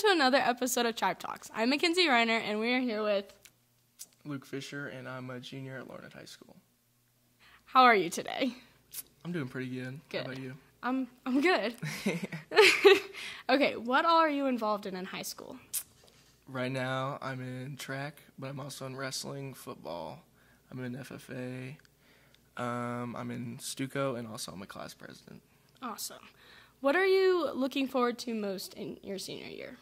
to another episode of Tribe Talks. I'm Mackenzie Reinert, and we are here with. Luke Fischer, and I'm a junior at Larned High School. How are you today? I'm doing pretty good. Good. How about you? I'm I'm good. okay, what all are you involved in in high school? Right now, I'm in track, but I'm also in wrestling, football. I'm in FFA. Um, I'm in Stuco, and also I'm a class president. Awesome. What are you looking forward to most in your senior year?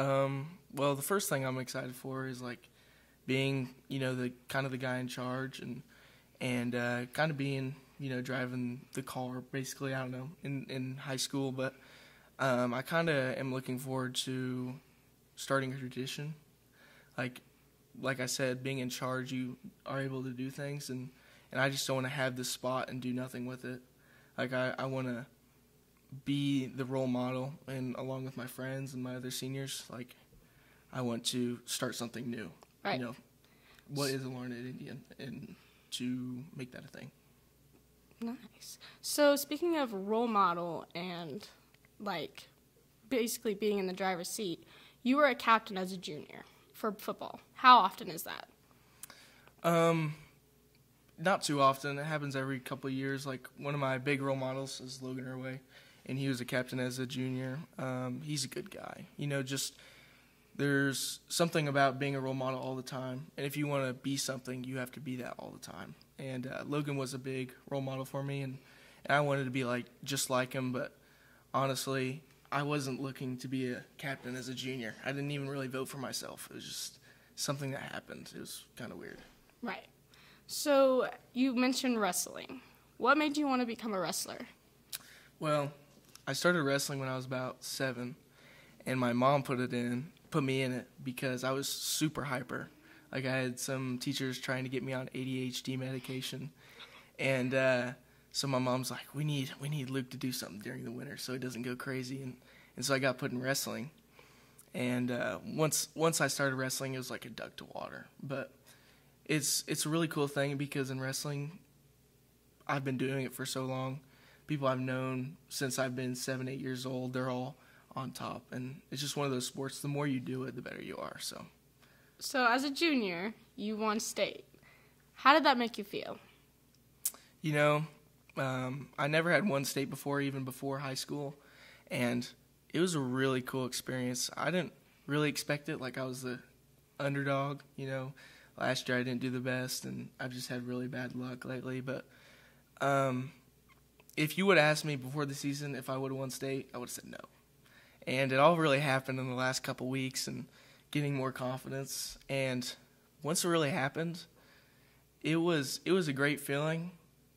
Um, well, the first thing I'm excited for is like being, you know, the kind of the guy in charge and and uh, kind of being, you know, driving the car. Basically, I don't know in in high school, but um, I kind of am looking forward to starting a tradition. Like like I said, being in charge, you are able to do things, and and I just don't want to have this spot and do nothing with it. Like I I want to be the role model, and along with my friends and my other seniors, like I want to start something new. Right. You know, what is a Larned Indian, and to make that a thing. Nice. So, speaking of role model and like basically being in the driver's seat, you were a captain as a junior for football. How often is that? Um, not too often. It happens every couple of years. Like one of my big role models is Logan Irway, and he was a captain as a junior. Um, he's a good guy. You know, just there's something about being a role model all the time, and if you want to be something, you have to be that all the time. And uh, Logan was a big role model for me, and, and I wanted to be like just like him. But honestly, I wasn't looking to be a captain as a junior. I didn't even really vote for myself. It was just something that happened. It was kind of weird. Right. So, you mentioned wrestling. What made you want to become a wrestler? Well, I started wrestling when I was about seven, and my mom put it in, put me in it because I was super hyper. Like I had some teachers trying to get me on ADHD medication, and uh, so my mom's like, "We need, we need Luke to do something during the winter so he doesn't go crazy." And and so I got put in wrestling, and uh, once once I started wrestling, it was like a duck to water. But it's it's a really cool thing because in wrestling, I've been doing it for so long people I've known since I've been seven, eight years old, they're all on top. And it's just won of those sports, the more you do it, the better you are. So, So, as a junior, you won state. How did that make you feel? you know, um, I never had one state before, even before high school. And it was a really cool experience. I didn't really expect it. Like, I was the underdog, you know. Last year I didn't do the best, and I've just had really bad luck lately. But um, if you would have asked me before the season if I would have won state, I would have said no. And it all really happened in the last couple weeks and getting more confidence. And once it really happened, it was it was a great feeling,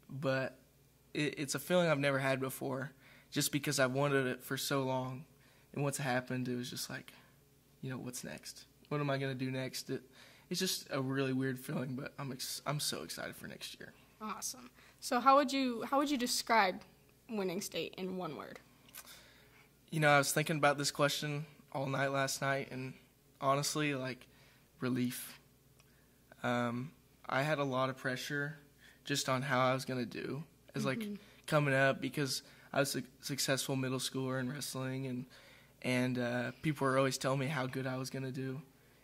but it, it's a feeling I've never had before, just because I've wanted it for so long. And once it happened, it was just like, you know, what's next? What am I gonna do next? It, it's just a really weird feeling, but I'm ex- I'm so excited for next year. Awesome. So, how would you how would you describe winning state in one word? You know, I was thinking about this question all night last night, and honestly, like relief. Um, I had a lot of pressure just on how I was gonna do as like coming up because I was a successful middle schooler in wrestling, and and uh, people were always telling me how good I was gonna do.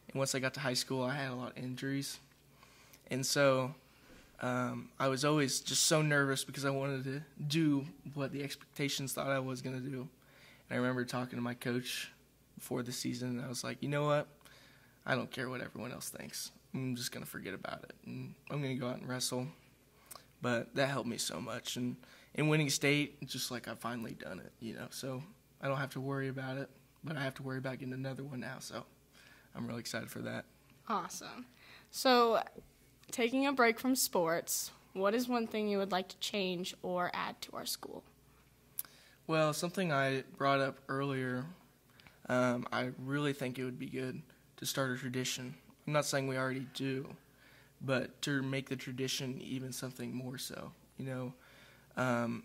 And once I got to high school, I had a lot of injuries, and so um, I was always just so nervous because I wanted to do what the expectations thought I was gonna do. And I remember talking to my coach before the season, and I was like, you know what? I don't care what everyone else thinks. I'm just gonna forget about it, and I'm gonna go out and wrestle. But that helped me so much, and in winning state, it's just like I've finally done it, you know. So I don't have to worry about it, but I have to worry about getting another one now. So I'm really excited for that. Awesome. So, taking a break from sports, what is one thing you would like to change or add to our school? Well, something I brought up earlier, um, I really think it would be good to start a tradition. I'm not saying we already do, but to make the tradition even something more so. You know, um,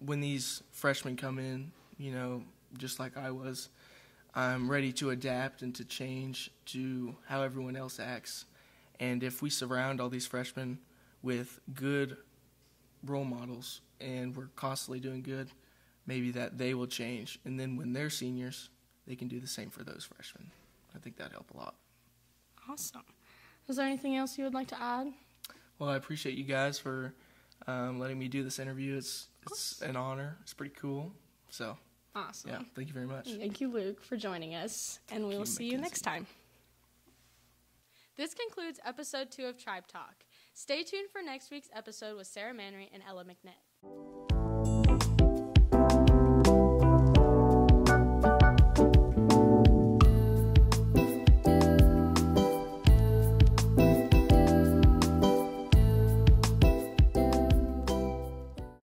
when these freshmen come in, you know, just like I was, I'm ready to adapt and to change to how everyone else acts. And if we surround all these freshmen with good role models and we're constantly doing good, maybe that they will change. And then when they're seniors, they can do the same for those freshmen. I think that'd help a lot. Awesome. Is there anything else you would like to add? Well, I appreciate you guys for um, letting me do this interview. It's it's an honor. It's pretty cool. So Awesome. yeah, thank you very much. Thank you, Luke, for joining us, and we will see you next time. This concludes episode two of Tribe Talk. Stay tuned for next week's episode with Sarah Manry and Ella McNett.